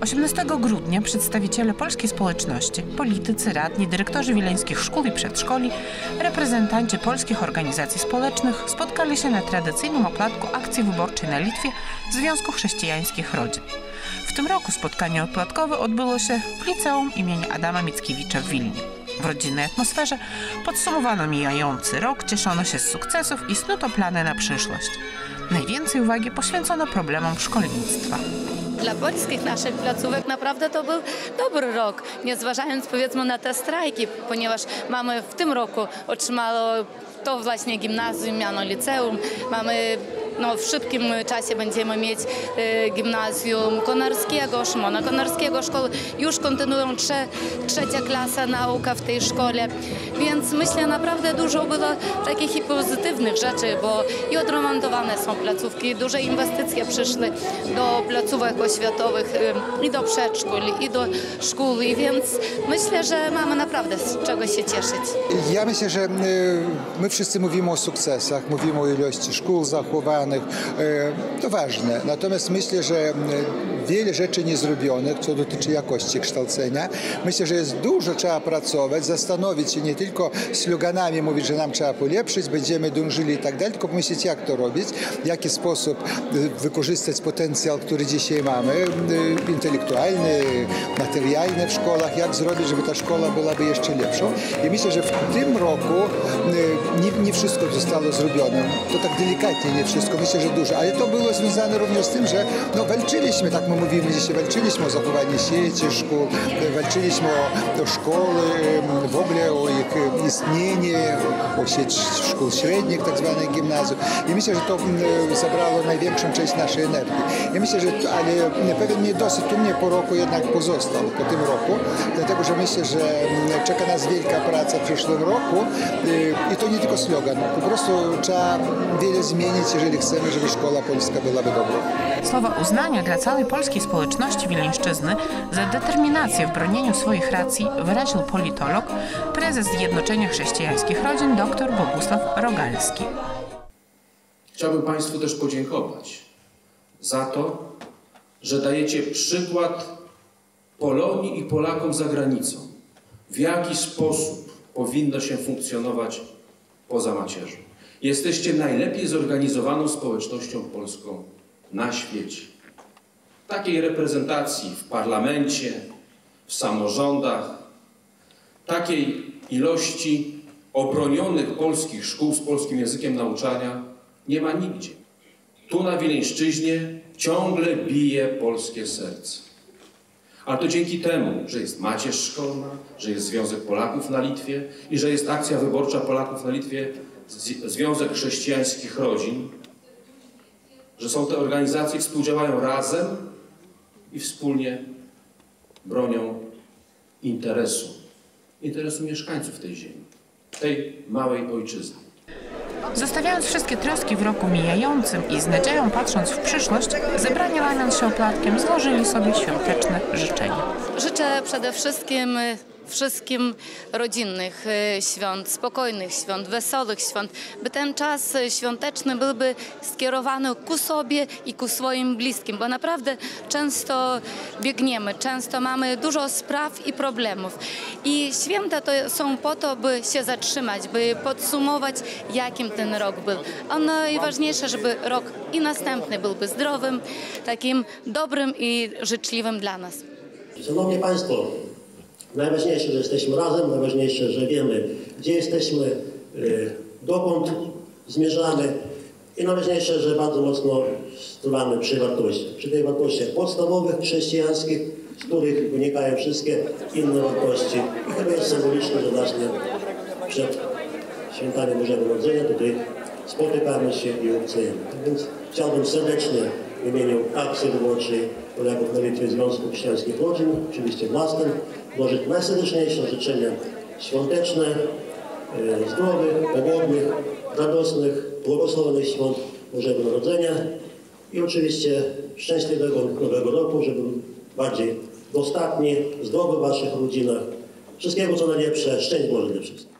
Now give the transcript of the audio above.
18 grudnia przedstawiciele polskiej społeczności, politycy, radni, dyrektorzy wileńskich szkół i przedszkoli, reprezentanci polskich organizacji społecznych spotkali się na tradycyjnym oplatku akcji wyborczej na Litwie Związku Chrześcijańskich Rodzin. W tym roku spotkanie opłatkowe odbyło się w liceum imienia Adama Mickiewicza w Wilnie. W rodzinnej atmosferze podsumowano mijający rok, cieszono się z sukcesów i snuto plany na przyszłość. Najwięcej uwagi poświęcono problemom szkolnictwa. Dla polskich naszych placówek naprawdę to był dobry rok, nie zważając powiedzmy na te strajki, ponieważ mamy w tym roku otrzymało to właśnie gimnazjum, miano liceum, mamy no, w szybkim czasie będziemy mieć e, gimnazjum Konarskiego, Szymona Konarskiego szkoły. Już kontynuują trze, trzecia klasa nauka w tej szkole, więc myślę naprawdę dużo było takich i pozytywnych rzeczy, bo i odremontowane są placówki, duże inwestycje przyszły do placówek oświatowych e, i do przedszkół, i do szkół, i więc myślę, że mamy naprawdę z czego się cieszyć. Ja myślę, że y, my wszyscy mówimy o sukcesach, mówimy o ilości szkół zachowanych. Y, To ważne. Natomiast myślę, że y, wiele rzeczy niezrobionych, co dotyczy jakości kształcenia. Myślę, że jest dużo trzeba pracować, zastanowić się nie tylko sloganami mówić, że nam trzeba polepszyć, będziemy dążyli i tak dalej, tylko pomyśleć jak to robić, w jaki sposób y, wykorzystać potencjał, który dzisiaj mamy, intelektualny, materialny w szkołach, jak zrobić, żeby ta szkoła byłaby jeszcze lepszą. I myślę, że w tym roku y, nie, nie wszystko zostało zrobione. To tak delikatnie nie wszystko, myślę, że dużo. Ale to było związane również z tym, że no, walczyliśmy, tak my mówimy dzisiaj, walczyliśmy o zachowanie sieci szkół, walczyliśmy o, o szkoły, w ogóle istnienie, sieć szkół średnich, tak zwanych gimnazjów. I myślę, że to em, zabrało największą część naszej energii. Ja myślę, że to, ale pewien niedosyt u mnie po roku jednak pozostał, po tym roku, dlatego, że myślę, że em, czeka nas wielka praca w przyszłym roku y, i to nie tylko slogan, po prostu trzeba wiele zmienić, jeżeli chcemy, żeby szkoła polska byłaby dobra. Słowa uznania dla całej polskiej społeczności wileńszczyzny za determinację w bronieniu swoich racji wyraził politolog, prezes Zjednoczenia Chrześcijańskich Rodzin dr Bogusław Rogalski. Chciałbym Państwu też podziękować za to, że dajecie przykład Polonii i Polakom za granicą, w jaki sposób powinno się funkcjonować poza macierzą. Jesteście najlepiej zorganizowaną społecznością polską na świecie. Takiej reprezentacji w parlamencie, w samorządach, takiej ilości obronionych polskich szkół z polskim językiem nauczania nie ma nigdzie. Tu na Wileńszczyźnie ciągle bije polskie serce. A to dzięki temu, że jest macierz szkolna, że jest Związek Polaków na Litwie i że jest akcja wyborcza Polaków na Litwie, Związek Chrześcijańskich Rodzin, że są te organizacje, współdziałają razem i wspólnie bronią interesu, interesu mieszkańców tej ziemi, tej małej ojczyzny. Zostawiając wszystkie troski w roku mijającym i z nadzieją patrząc w przyszłość, zebrani łamiąc się oplatkiem złożyli sobie świąteczne życzenia. Życzę przede wszystkim wszystkim rodzinnych y, świąt, spokojnych świąt, wesołych świąt, by ten czas świąteczny byłby skierowany ku sobie i ku swoim bliskim, bo naprawdę często biegniemy, często mamy dużo spraw i problemów. I święta to są po to, by się zatrzymać, by podsumować, jakim ten rok był. A najważniejsze, żeby rok i następny byłby zdrowym, takim dobrym i życzliwym dla nas. Szanowni Państwo, najważniejsze, że jesteśmy razem, najważniejsze, że wiemy, gdzie jesteśmy, y, dokąd zmierzamy i najważniejsze, że bardzo mocno stawamy przy wartościach, przy tych wartościach podstawowych, chrześcijańskich, z których wynikają wszystkie inne wartości. I chyba jest symboliczne, że właśnie przed świętami Bożego Narodzenia tutaj spotykamy się i obcujemy. Więc chciałbym serdecznie w imieniu akcji wyborczej Polaków na Litwie Związku Chrześcijańskich Rodzin, oczywiście własnym, złożyć najserdeczniejsze życzenia świąteczne, e, zdrowych, pogodnych, radosnych, błogosławionych świąt Bożego Narodzenia i oczywiście szczęśliwego Nowego Roku, żeby bardziej dostatni, zdrowy w Waszych rodzinach. Wszystkiego co najlepsze, szczęść Boże dla wszystkich.